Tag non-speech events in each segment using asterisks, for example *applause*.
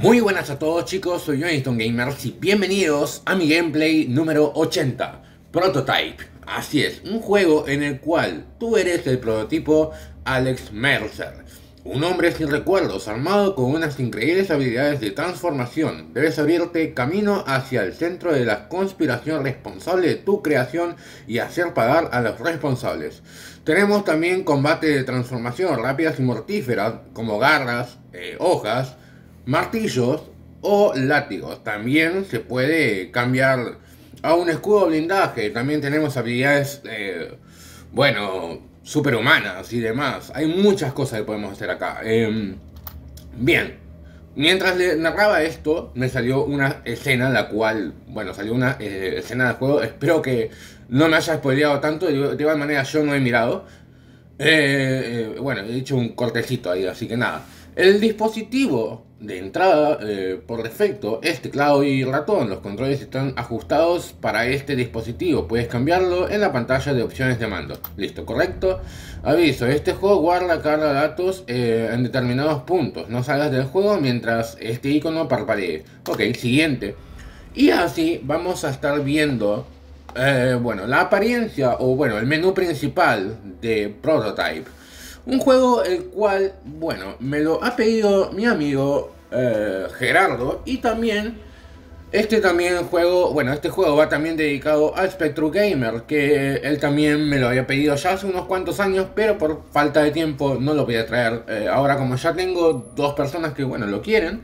Muy buenas a todos chicos, soy Johnston Gamers y bienvenidos a mi gameplay número 80, Prototype. Así es, un juego en el cual tú eres el prototipo Alex Mercer. Un hombre sin recuerdos, armado con unas increíbles habilidades de transformación. Debes abrirte camino hacia el centro de la conspiración responsable de tu creación y hacer pagar a los responsables. Tenemos también combate de transformación rápidas y mortíferas, como garras, eh, hojas, martillos o látigos. También se puede cambiar a un escudo blindaje. También tenemos habilidades, eh, bueno, superhumanas y demás. Hay muchas cosas que podemos hacer acá. Em, bien, mientras le narraba esto, me salió una escena, la cual, bueno, salió una eh, escena del juego. Espero que no me haya spoileado tanto. De igual manera, yo no he mirado. Eh, bueno, he hecho un cortecito ahí, así que nada. El dispositivo de entrada, eh, por defecto, es teclado y ratón. Los controles están ajustados para este dispositivo. Puedes cambiarlo en la pantalla de opciones de mando. Listo, correcto. Aviso, este juego guarda carga datos eh, en determinados puntos. No salgas del juego mientras este icono parpadee. Ok, siguiente. Y así vamos a estar viendo, eh, bueno, la apariencia o bueno, el menú principal de Prototype. Un juego el cual, bueno, me lo ha pedido mi amigo eh, Gerardo y también este también juego, bueno, este juego va también dedicado a Spectrum Gamer, que él también me lo había pedido ya hace unos cuantos años, pero por falta de tiempo no lo voy a traer. Eh, ahora como ya tengo dos personas que, bueno, lo quieren,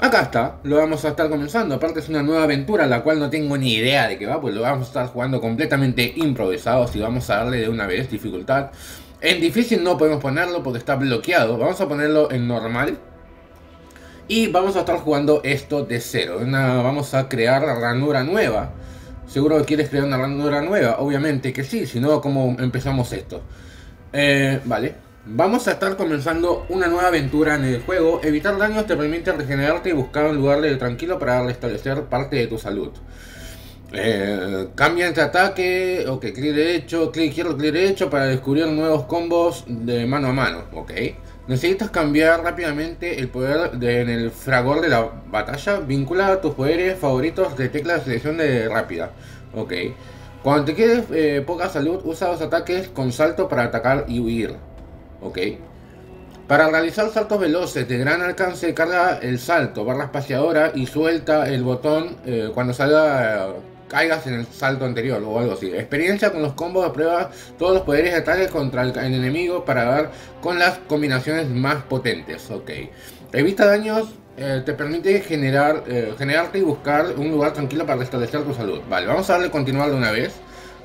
acá está, lo vamos a estar comenzando. Aparte es una nueva aventura, la cual no tengo ni idea de qué va, pues lo vamos a estar jugando completamente improvisado, y vamos a darle de una vez dificultad. En difícil no podemos ponerlo porque está bloqueado. Vamos a ponerlo en normal. Y vamos a estar jugando esto de cero. vamos a crear ranura nueva. ¿Seguro que quieres crear una ranura nueva? Obviamente que sí, si no, ¿cómo empezamos esto? Eh, vale. Vamos a estar comenzando una nueva aventura en el juego. Evitar daños te permite regenerarte y buscar un lugar tranquilo para restablecer parte de tu salud. Eh, cambia entre ataque, ok, clic derecho, clic izquierdo, clic derecho para descubrir nuevos combos de mano a mano, ok. Necesitas cambiar rápidamente el poder de, en el fragor de la batalla, vincula tus poderes favoritos de tecla de selección de rápida, ok. Cuando te quedes eh, poca salud, usa los ataques con salto para atacar y huir, ok. Para realizar saltos veloces de gran alcance, carga el salto, barra espaciadora y suelta el botón eh, cuando salga caigas en el salto anterior o algo así. Experiencia con los combos de prueba todos los poderes de ataque contra el, enemigo para dar con las combinaciones más potentes. Ok. Evita daños, eh, te permite generar, eh, generarte y buscar un lugar tranquilo para restablecer tu salud. Vale, vamos a darle continuar de una vez.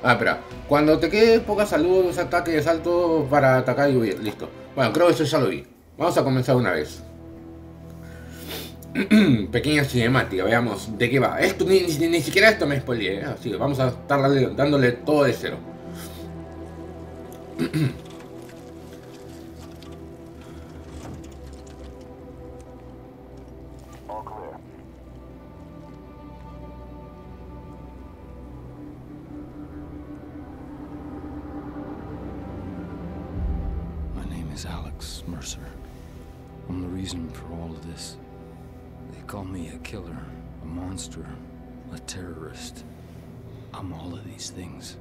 Ah, espera. Cuando te quede poca salud, usa ataque de salto para atacar y huir. Listo. Bueno, creo que eso ya lo vi. Vamos a comenzar una vez. *clears throat* pequeña cinemática, veamos de qué va. Esto ni, siquiera esto me spoileé, ¿eh? así que vamos a estar dándole todo de cero. Name is Alex Mercer. I'm the reason for all of this. They call me a killer, a monster, a terrorist. I'm all of these things.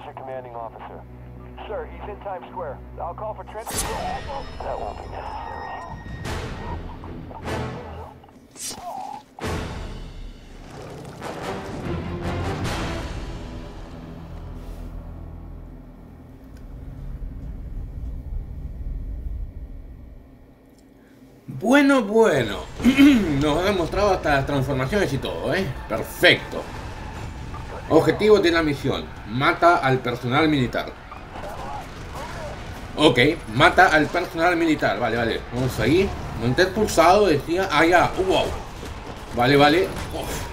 Where's your commanding officer? Sir, he's in Times Square. I'll call for transport. That won't be necessary. Bueno, bueno. *clears throat* Nos ha demostrado hasta las transformaciones y todo, ¿eh? Perfecto. Objetivo de la misión. Mata al personal militar. Ok, mata al personal militar. Vale, vale. Vamos ahí. Monté pulsado, decía. Ah, ya. Wow. Vale, vale. Uf.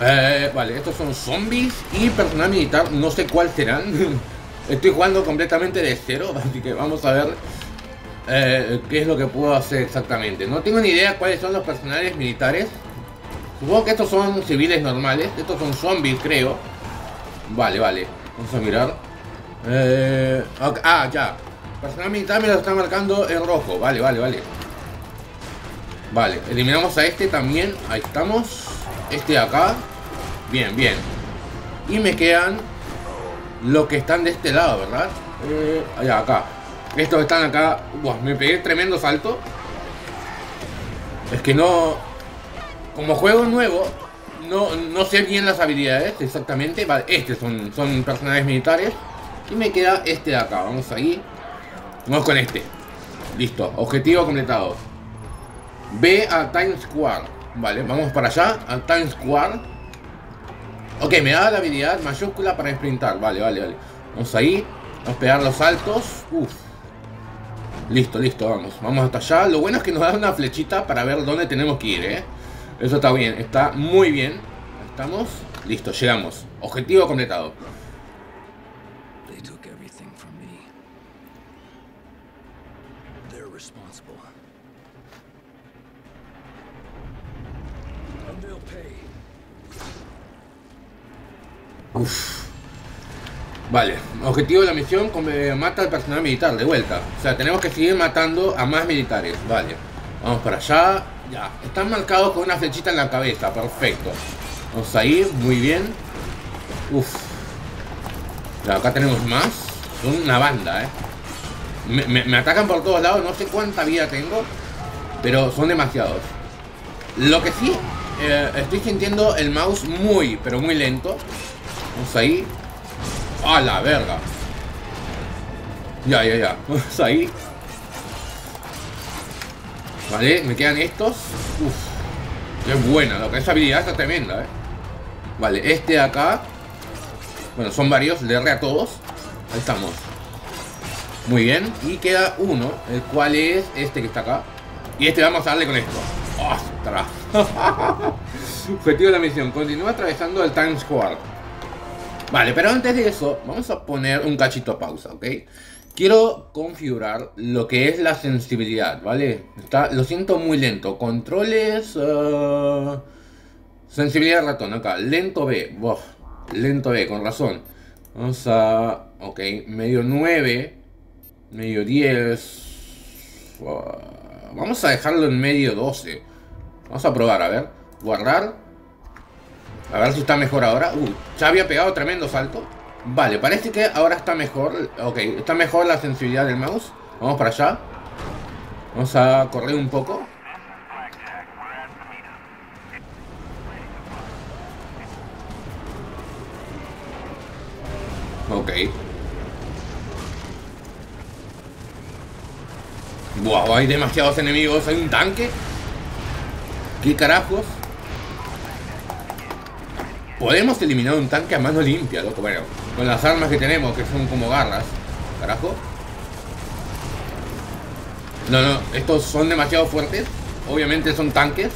Eh, vale, estos son zombies y personal militar. No sé cuál serán. *laughs* Estoy jugando completamente de cero, *laughs* así que vamos a ver eh, qué es lo que puedo hacer exactamente. No tengo ni idea cuáles son los personajes militares. Supongo que estos son civiles normales. Estos son zombies, creo. Vale, vale. Vamos a mirar. Eh, Ah, ya. Personal militar me lo está marcando en rojo. Vale, vale, vale. Vale, eliminamos a este también. Ahí estamos. Este de acá. Bien, bien. Y me quedan los que están de este lado, ¿verdad? Eh, allá, acá. Estos están acá. Buah, me pegué tremendo salto. Es que no. Como juego nuevo, no, no sé bien las habilidades exactamente. Vale, estos son, son personajes militares. Y me queda este de acá. Vamos ahí. Vamos con este. Listo. Objetivo completado. Ve a Times Square. Vale, vamos para allá. A Times Square. Ok, me da la habilidad mayúscula para sprintar. Vale, vale, vale. Vamos ahí. Vamos a pegar los saltos. Uf. Listo, listo, vamos. Vamos hasta allá. Lo bueno es que nos da una flechita para ver dónde tenemos que ir, ¿eh? Eso está bien, está muy bien. Estamos. Listo, llegamos. Objetivo completado. Pay. Vale, objetivo de la misión, mata al personal militar, de vuelta. O sea, tenemos que seguir matando a más militares. Vale, vamos para allá. Ya, están marcados con una flechita en la cabeza, perfecto. Vamos a ir, muy bien. Uf. Ya, acá tenemos más. Son una banda, eh. Me, atacan por todos lados, no sé cuánta vida tengo. Pero son demasiados. Lo que sí, eh, estoy sintiendo el mouse muy, pero muy lento. Vamos ahí. ¡A la verga! Ya, ya, ya. *laughs* Vamos ahí. Vale, me quedan estos. Uf. Qué buena, lo que esa habilidad está tremenda, eh. Vale, este de acá. Bueno, son varios, le a todos. Ahí estamos. Muy bien. Y queda uno, el cual es este que está acá. Y este vamos a darle con esto. ¡Ostras! *laughs* Objetivo de la misión. Continúa atravesando el Times Square. Vale, pero antes de eso, vamos a poner un cachito pausa, ¿ok? Quiero configurar lo que es la sensibilidad, ¿vale? Lo siento muy lento. Controles... eh, sensibilidad ratón, acá. Lento B. Lento B, con razón. Vamos a... Ok, medio 9. Medio 10. Buah, Vamos a dejarlo en medio 12. Vamos a probar, a ver. Guardar. A ver si está mejor ahora. Uh, ya había pegado tremendo salto. Vale, parece que ahora está mejor. Ok, está mejor la sensibilidad del mouse. Vamos para allá. Vamos a correr un poco. Ok. Wow, hay demasiados enemigos. Hay un tanque. ¿Qué carajos? Podemos eliminar un tanque a mano limpia, loco. Bueno, con las armas que tenemos, que son como garras. Carajo. No, no, estos son demasiado fuertes. Obviamente son tanques.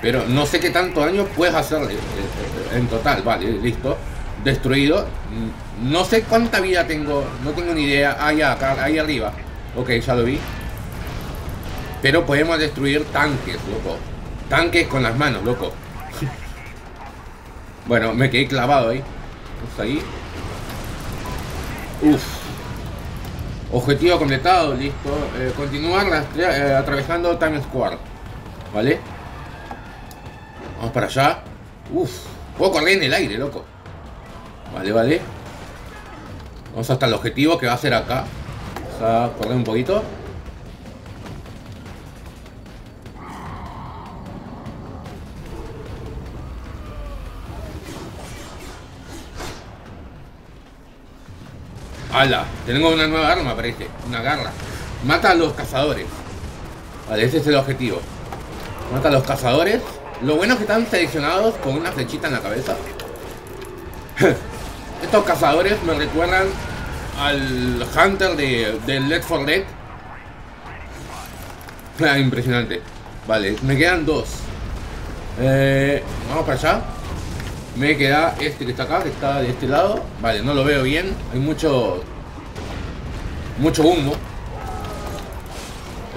Pero no sé qué tanto daño puedes hacerle eh, en total. Vale, listo. Destruido. Mm, no sé cuánta vida tengo. No tengo ni idea. Ah, ya, acá, ahí arriba. Ok, ya lo vi. Pero podemos destruir tanques, loco. Tanques con las manos, loco. *laughs* bueno, me quedé clavado ahí. Vamos ahí. Uf. Objetivo completado, listo. Eh, continuar eh, atravesando Times Square. ¿Vale? Vamos para allá. Uf. Puedo correr en el aire, loco. Vale, vale. Vamos hasta el objetivo que va a ser acá. Vamos a correr un poquito. Tengo una nueva arma, parece. Una garra. Mata a los cazadores. Vale, ese es el objetivo. Mata a los cazadores. Lo bueno es que están seleccionados con una flechita en la cabeza. *laughs* Estos cazadores me recuerdan al Hunter de, de 4 Dead. *laughs* Ah, impresionante. Vale, me quedan dos. Eh, vamos para allá. Me queda este que está acá, que está de este lado. Vale, no lo veo bien. Hay mucho... Mucho humo.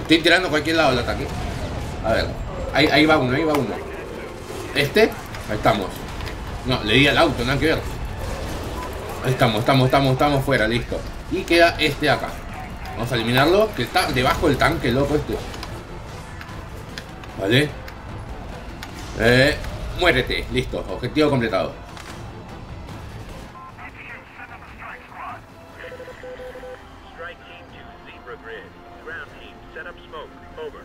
Estoy tirando cualquier lado el ataque. A ver. Ahí, ahí va uno, ahí va uno. Este. Ahí estamos. No, le di al auto, nada que ver. Ahí estamos, estamos, estamos, estamos fuera, listo. Y queda este acá. Vamos a eliminarlo, que está debajo del tanque, loco este. Vale. Eh, Muérete, listo, objetivo completado. Strike Team 2, Zebra Grid. Ground Team, set up smoke. Over.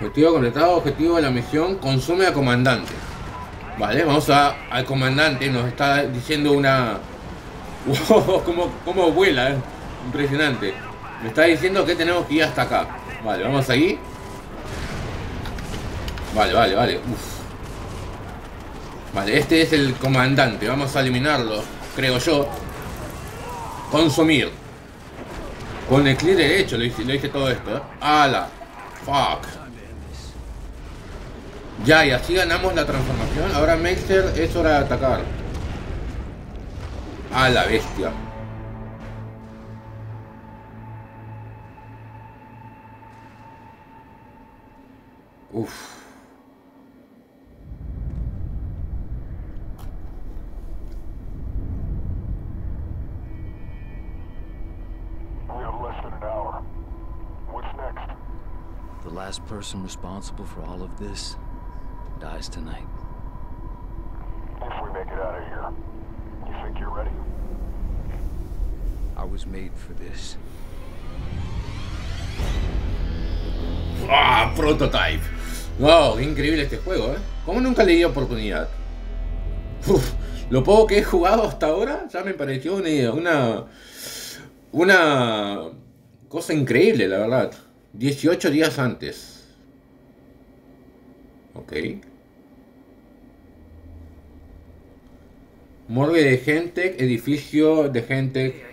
Objetivo completado, objetivo de la misión, consume a comandante. Vale, vamos a, al comandante, nos está diciendo una... Wow, cómo, cómo vuela, eh. impresionante. Me está diciendo que tenemos que ir hasta acá. Vale, vamos ahí. Vale, vale, vale. Uf. Vale, este es el comandante. Vamos a eliminarlo, creo yo. Consumir. Con el clic derecho lo hice, todo esto. ¿eh? ¡Hala! ¡Fuck! Ya, y así ganamos la transformación. Ahora Mexer es hora de atacar. A la bestia. Uf. We have less than an hour. What's next? The last person responsible for all of this dies tonight. If we make it out of here, you think you're ready? I was made for this. ¡Ah! Prototype. Wow, qué increíble este juego, ¿eh? ¿Cómo nunca le di oportunidad? Uf, lo poco que he jugado hasta ahora ya me pareció una, una, una cosa increíble, la verdad. 18 días antes. Ok. Morgue de Gentech, edificio de Gentech.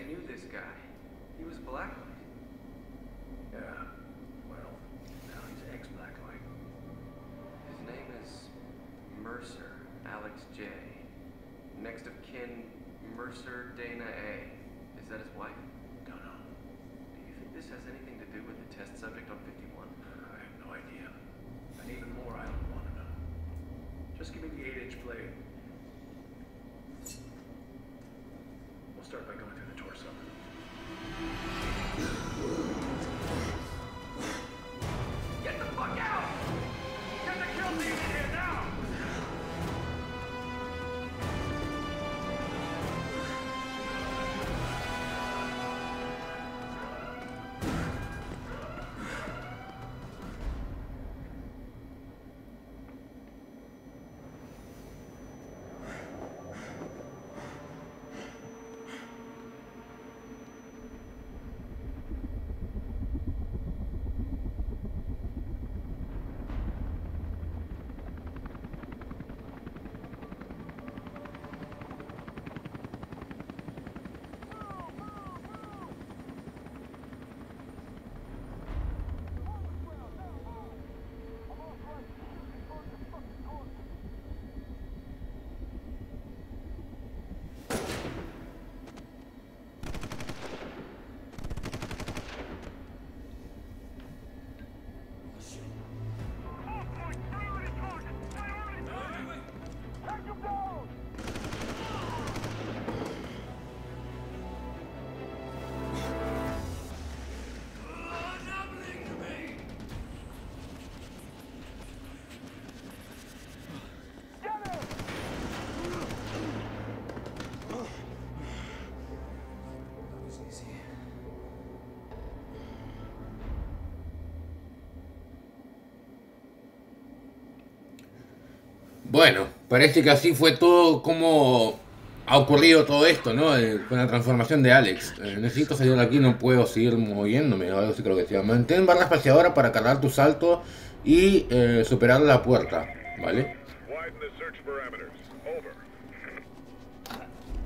Bueno, parece que así fue todo como ha ocurrido todo esto, ¿no? Eh, con la transformación de Alex. Eh, necesito salir de aquí, no puedo seguir moviéndome, o algo así creo que sea. Mantén barra espaciadora para cargar tu salto y eh, superar la puerta, ¿vale?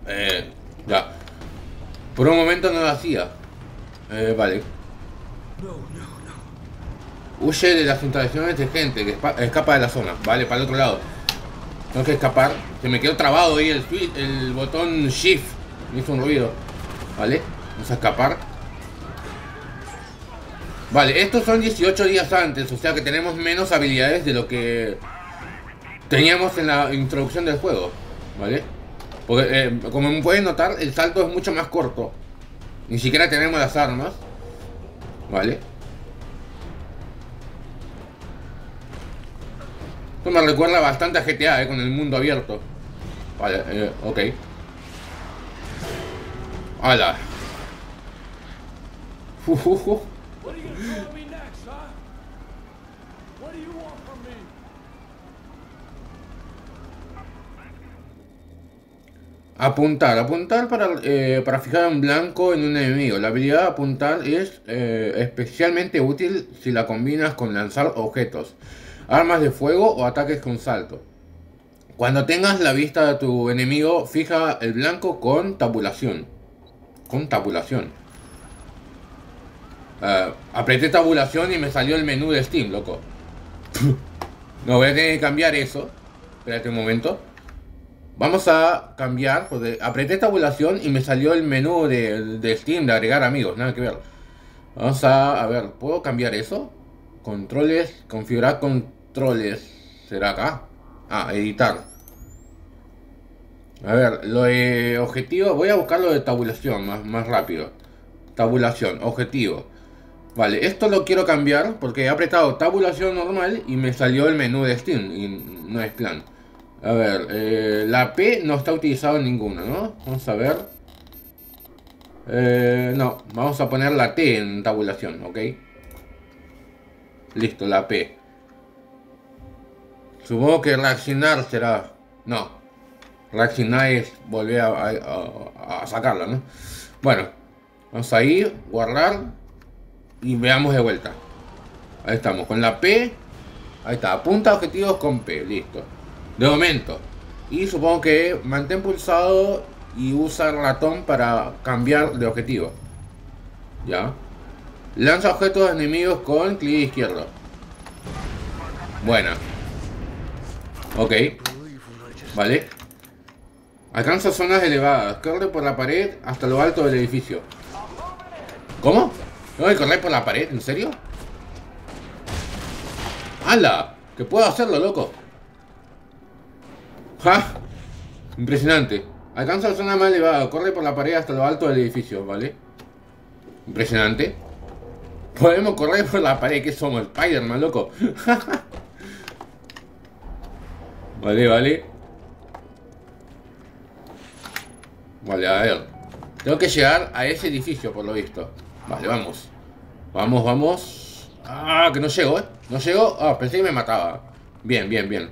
Eh, ya. Por un momento no lo hacía. Eh, vale. Huye de las instalaciones de gente que escapa de la zona. Vale, para el otro lado. Tengo que escapar. Se me quedó trabado ahí el, botón Shift. Me hizo un ruido. Vale. Vamos a escapar. Vale, estos son 18 días antes. O sea que tenemos menos habilidades de lo que teníamos en la introducción del juego. Vale. Porque, eh, como pueden notar, el salto es mucho más corto. Ni siquiera tenemos las armas. Vale. Esto me recuerda bastante a GTA, eh, con el mundo abierto. Vale, eh, ok. ¡Hala! Apuntar. Apuntar para, eh, para fijar un blanco en un enemigo. La habilidad de apuntar es eh, especialmente útil si la combinas con lanzar objetos, armas de fuego o ataques con salto. Cuando tengas la vista de tu enemigo, fija el blanco con tabulación. Con tabulación. Eh, apreté tabulación y me salió el menú de Steam, loco. *laughs* no voy a tener que cambiar eso. Espérate un momento. Vamos a cambiar, apreté tabulación y me salió el menú de, de Steam de agregar amigos, nada que ver. Vamos a, a ver, ¿puedo cambiar eso? Controles, configurar controles. ¿Será acá? Ah, editar. A ver, lo de objetivo, voy a buscar lo de tabulación más, más rápido. Tabulación, objetivo. Vale, esto lo quiero cambiar porque he apretado tabulación normal y me salió el menú de Steam y no es plan. A ver, eh, la P no está utilizado en ninguno, ¿no? Vamos a ver. Eh, no, vamos a poner la T en tabulación, ¿ok? Listo, la P. Supongo que reaccionar será... No. Reaccionar es volver a, sacarla, ¿no? Bueno, vamos a ir, guardar y veamos de vuelta. Ahí estamos, con la P. Ahí está, apunta objetivos con P, listo. De momento. Y supongo que mantén pulsado y usa el ratón para cambiar de objetivo. Ya. Lanza objetos enemigos con clic izquierdo. Buena. Ok. Vale. Alcanza zonas elevadas. Corre por la pared hasta lo alto del edificio. ¿Cómo? ¿Tengo que correr por la pared? ¿En serio? ¡Hala! Que puedo hacerlo, loco. ¡Ja! Impresionante. Alcanza la zona más elevada. Corre por la pared hasta lo alto del edificio, ¿vale? Impresionante. Podemos correr por la pared. que somos? Spider-Man, loco. *laughs* vale, vale. Vale, a ver. Tengo que llegar a ese edificio, por lo visto. Vale, vamos. Vamos, vamos. Ah, que no llego, ¿eh? No llego. Ah, pensé que me mataba. Bien, bien, bien.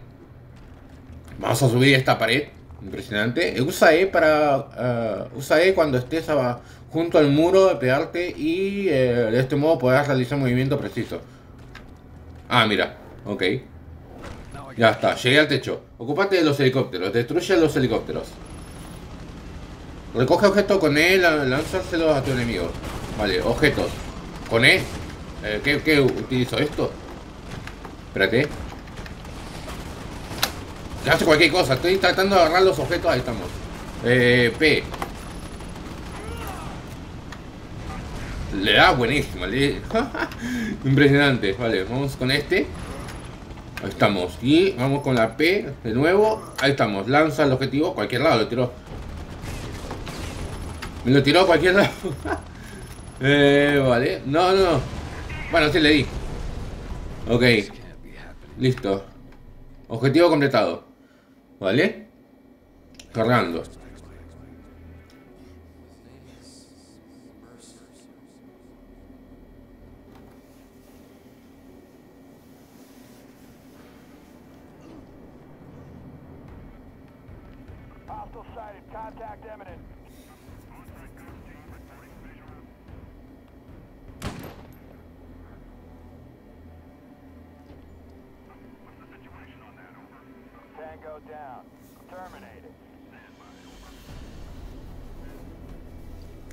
Vamos a subir esta pared. Impresionante. Usa E para... eh, usa E cuando estés a- junto al muro de pegarte y eh, de este modo podrás realizar movimiento preciso. Ah, mira. Ok. Ya está. Llegué al techo. Ocúpate de los helicópteros. Destruye los helicópteros. Recoge objetos con la- lánzaselos a tu enemigo. Vale, objetos. Con E. Eh, ¿qué, ¿Qué utilizo esto? Espérate. Que hace cualquier cosa. Estoy tratando de agarrar los objetos. Ahí estamos. Eh, P. Le da buenísimo. le- *laughs* Impresionante. Vale, vamos con este. Ahí estamos. Y vamos con la P de nuevo. Ahí estamos. Lanza el objetivo. Cualquier lado lo tiró. Me lo tiró a cualquier lado. *laughs* eh, vale. No, no, no. Bueno, sí le di. Ok. Listo. Objetivo completado. ¿Vale? Cargando.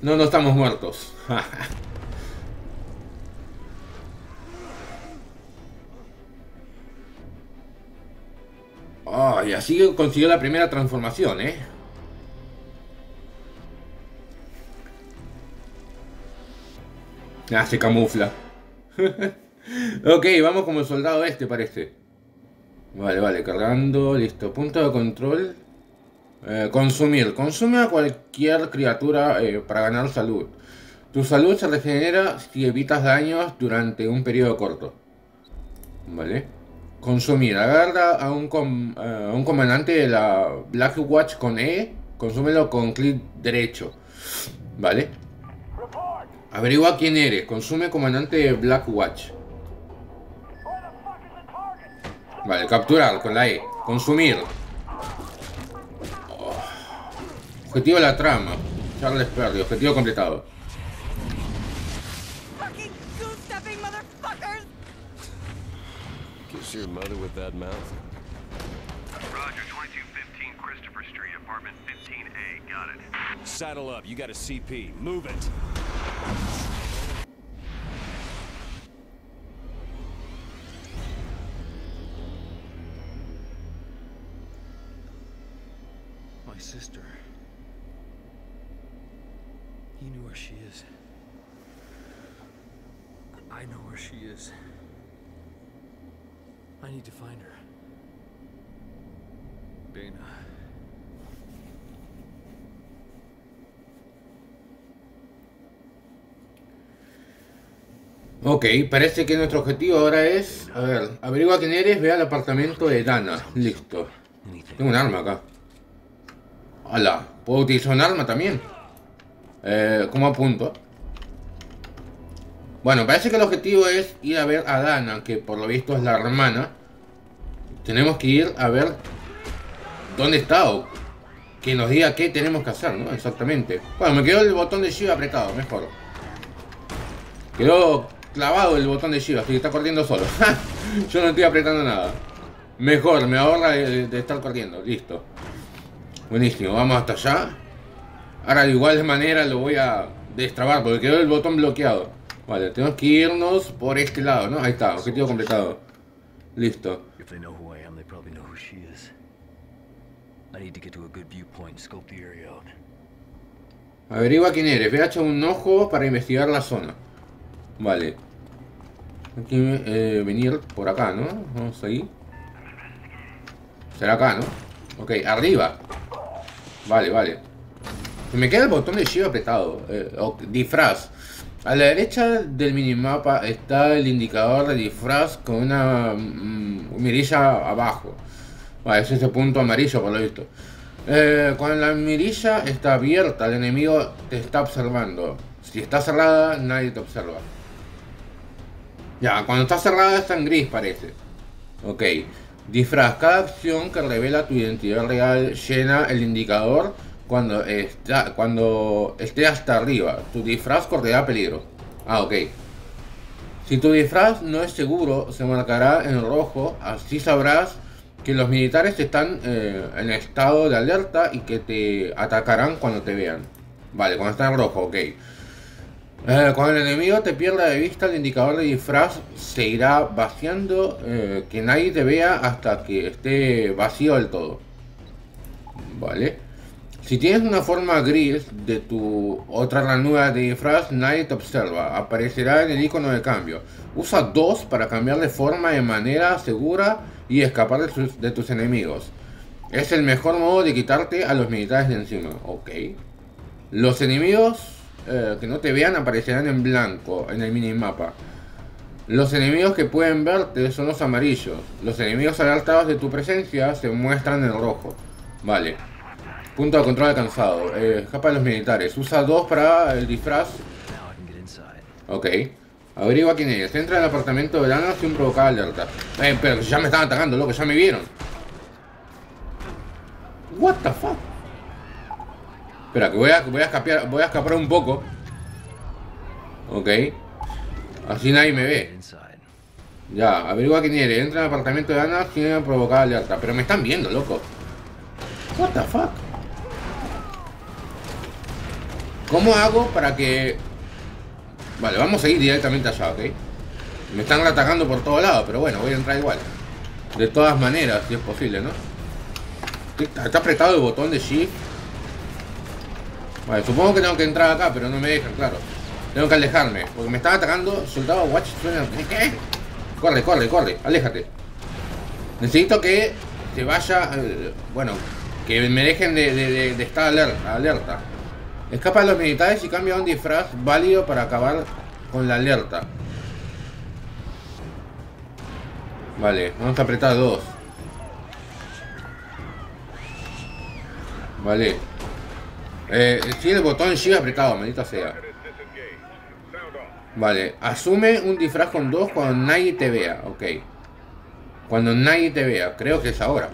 No, no estamos muertos. *laughs* Oh, y así consiguió la primera transformación, ¿eh? Ah, se camufla. *laughs* ok, vamos como el soldado este, parece. Vale, vale, cargando, listo. Punto de control. Eh, consumir. Consume a cualquier criatura eh, para ganar salud. Tu salud se regenera si evitas daños durante un periodo corto. Vale. Consumir. Agarra a un, com- eh, a un comandante de la Black Watch con E. Consúmelo con clic derecho. Vale. Averigua quién eres. Consume comandante de Black Watch. Vale, capturar con la E. Consumir. Objetivo de la trama. Charles Perry. Objetivo completado. Fucking goose-stepping motherfuckers! Kiss your mother with that mouth. Roger, 2215 Christopher Street, apartment 15A. Got it. Saddle up. You got a CP. Move it. My sister. He knew where she is. I know where she is. I need to find her. Dana. Ok, parece que nuestro objetivo ahora es... A ver, averigua quién eres, ve al apartamento de Dana. Listo. Tengo un arma acá. Hola, ¿puedo utilizar un arma también? Eh, ¿cómo apunto? Bueno, parece que el objetivo es ir a ver a Dana, que por lo visto es la hermana. Tenemos que ir a ver dónde está o que nos diga qué tenemos que hacer, ¿no? Exactamente. Bueno, me quedó el botón de Shiva apretado, mejor. Quedó clavado el botón de Shiva, así que está corriendo solo. *laughs* Yo no estoy apretando nada. Mejor, me ahorra de, de estar corriendo, listo. Buenísimo, vamos hasta allá. Ahora de igual manera lo voy a destrabar porque quedó el botón bloqueado. Vale, tenemos que irnos por este lado, ¿no? Ahí está, objetivo completado. Listo. Averigua quién eres. Ve a echar un ojo para investigar la zona. Vale. Hay que eh, venir por acá, ¿no? Vamos ahí. Será acá, ¿no? Ok, arriba. Vale, vale. Me queda el botón de Shiva apretado. Eh, disfraz. A la derecha del minimapa está el indicador de disfraz con una mm, mirilla abajo. Es ese punto amarillo por lo visto. Eh, cuando la mirilla está abierta, el enemigo te está observando. Si está cerrada, nadie te observa. Ya, cuando está cerrada está en gris parece. Ok. Disfraz. Cada acción que revela tu identidad real llena el indicador cuando, está, cuando esté hasta arriba. Tu disfraz correrá peligro. Ah, ok. Si tu disfraz no es seguro, se marcará en rojo. Así sabrás que los militares están eh, en estado de alerta y que te atacarán cuando te vean. Vale, cuando está en rojo, ok. Eh, cuando el enemigo te pierda de vista, el indicador de disfraz se irá vaciando, eh, que nadie te vea hasta que esté vacío del todo. Vale. Si tienes una forma gris de tu otra ranura de disfraz, nadie te observa. Aparecerá en el icono de cambio. Usa dos para cambiar de forma de manera segura y escapar de, tus- enemigos. Es el mejor modo de quitarte a los militares de encima. Ok. Los enemigos eh, que no te vean aparecerán en blanco en el minimapa. Los enemigos que pueden verte son los amarillos. Los enemigos alertados de tu presencia se muestran en rojo. Vale. Punto de control alcanzado. Eh, escapa de los militares. Usa dos para el disfraz. Ok. Averigua quién es. Entra en el apartamento de Lana sin provocar alerta. Eh, pero ya me están atacando, loco. Ya me vieron. What the fuck? Espera, que voy a, escapar, voy a escapar un poco. Ok. Así nadie me ve. Ya, averigua quién eres. Entra al apartamento de Ana sin provocar alerta. Pero me están viendo, loco. What the fuck? ¿Cómo hago para que... Vale, vamos a ir directamente allá, ¿ok? Me están atacando por todos lados, pero bueno, voy a entrar igual. De todas maneras, si es posible, ¿no? Está, apretado el botón de Shift. Vale, supongo que tengo que entrar acá, pero no me dejan, claro. Tengo que alejarme, porque me están atacando. Soldado Watch. ¿Qué? Corre, corre, corre, aléjate. Necesito que se vaya... bueno, que me dejen de, estar alerta. Escapa de los militares y cambia un disfraz válido para acabar con la alerta. Vale, vamos a apretar dos. Vale. Eh, el botón sigue apretado, maldita sea. Vale, asume un disfraz con dos cuando nadie te vea, ok. Cuando nadie te vea, creo que es ahora.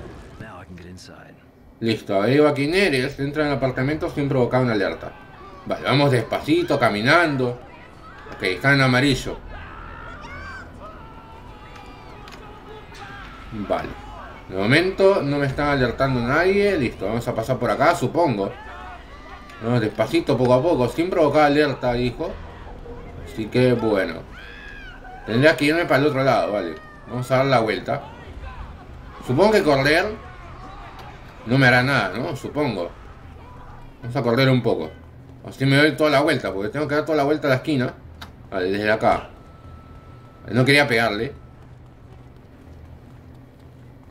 Listo, averigua quién eres, entra en el apartamento sin provocar una alerta. Vale, vamos despacito, caminando. Ok, está en amarillo. Vale. De momento no me están alertando nadie. Listo, vamos a pasar por acá, supongo. Vamos despacito, poco a poco, sin provocar alerta, dijo. Así que bueno. Tendría que irme para el otro lado, vale. Vamos a dar la vuelta. Supongo que correr no me hará nada, ¿no? Supongo. Vamos a correr un poco. Así me doy toda la vuelta, porque tengo que dar toda la vuelta a la esquina. Vale, desde acá. No quería pegarle.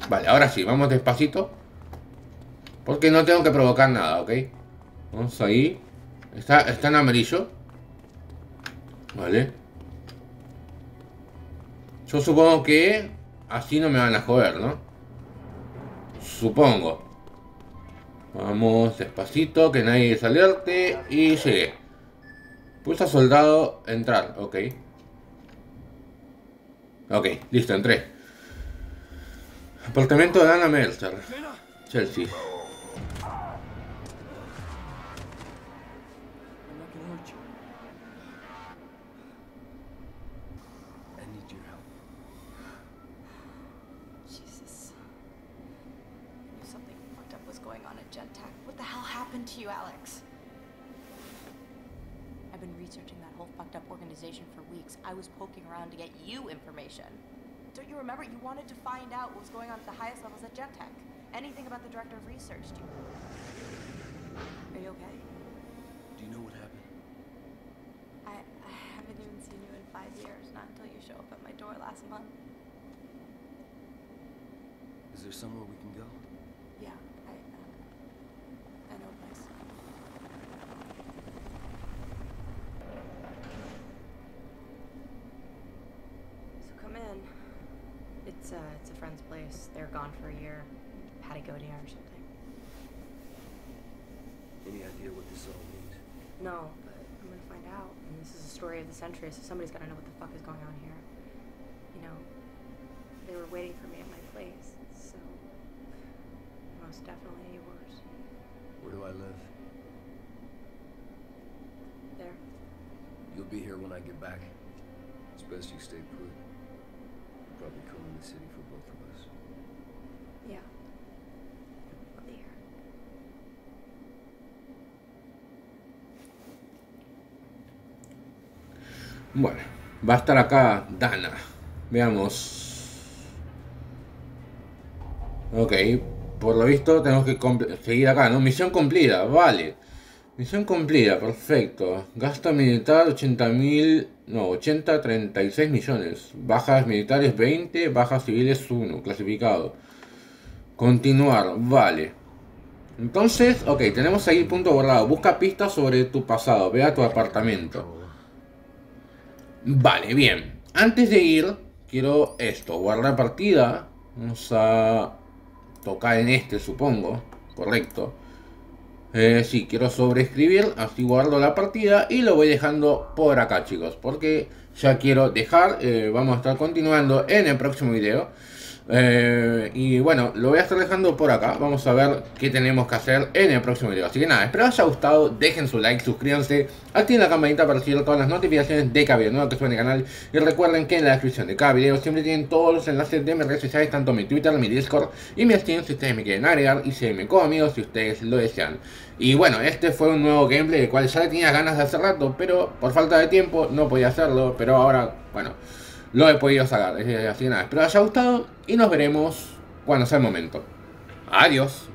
Vale, ahora sí, vamos despacito. Porque no tengo que provocar nada, ¿ok? Vamos ahí. Está, está en amarillo. Vale. Yo supongo que así no me van a joder, ¿no? Supongo. Vamos despacito, que nadie se alerte. Y llegué. Pulsa soldado entrar, ok. Ok, listo, entré. Apartamento de Anna Mercer. Chelsea. Happened to you, Alex? I've been researching that whole fucked up organization for weeks. I was poking around to get you information. Don't you remember? You wanted to find out what was going on at the highest levels at Gentech. Anything about the director of research, do you? Are you okay? Do you know what happened? I, I haven't even seen you in five years, not until you show up at my door last month. Is there somewhere we can go? Yeah, I, uh, I know a place. So come in. It's uh, it's a They're gone for a year. Patagonia or something. Any idea what this all means? No, but I'm gonna find out. And this is the story of the century, so somebody's gotta know what the fuck is going on here. You know, they were waiting for me at my place, so most definitely yours. Where do I live? There. You'll be here when I get back. It's best you stay put. Probably cool in the city for both of us. Yeah. Here. Bueno, va a estar acá Dana. Veamos. Ok, por lo visto tenemos que comple- seguir acá, ¿no? Misión cumplida, vale. Misión cumplida, perfecto. Gasto militar 80.000, no, 80, 36 millones. Bajas militares 20, bajas civiles 1, clasificado. Continuar, vale. Entonces, ok, tenemos ahí punto borrado. Busca pistas sobre tu pasado, ve a tu apartamento. Vale, bien. Antes de ir, quiero esto, guardar partida. Vamos a tocar en este, supongo. Correcto. Eh, sí, quiero sobreescribir, así guardo la partida y lo voy dejando por acá, chicos. Porque ya quiero dejar. Eh, vamos a estar continuando en el próximo video. Eh, y bueno, lo voy a estar dejando por acá. Vamos a ver qué tenemos que hacer en el próximo video. Así que nada, espero que os haya gustado. Dejen su like, suscríbanse, activen la campanita para recibir todas las notificaciones de cada video nuevo que sube en el canal. Y recuerden que en la descripción de cada video siempre tienen todos los enlaces de mis redes sociales, tanto mi Twitter, mi Discord y mi Steam si ustedes me quieren agregar y seguirme como amigos si ustedes lo desean. Y bueno, este fue un nuevo gameplay del cual ya tenía ganas de hace rato, pero por falta de tiempo no podía hacerlo, pero ahora, bueno, lo he podido sacar. Así que nada, espero haya gustado y nos veremos cuando sea el momento. Adiós.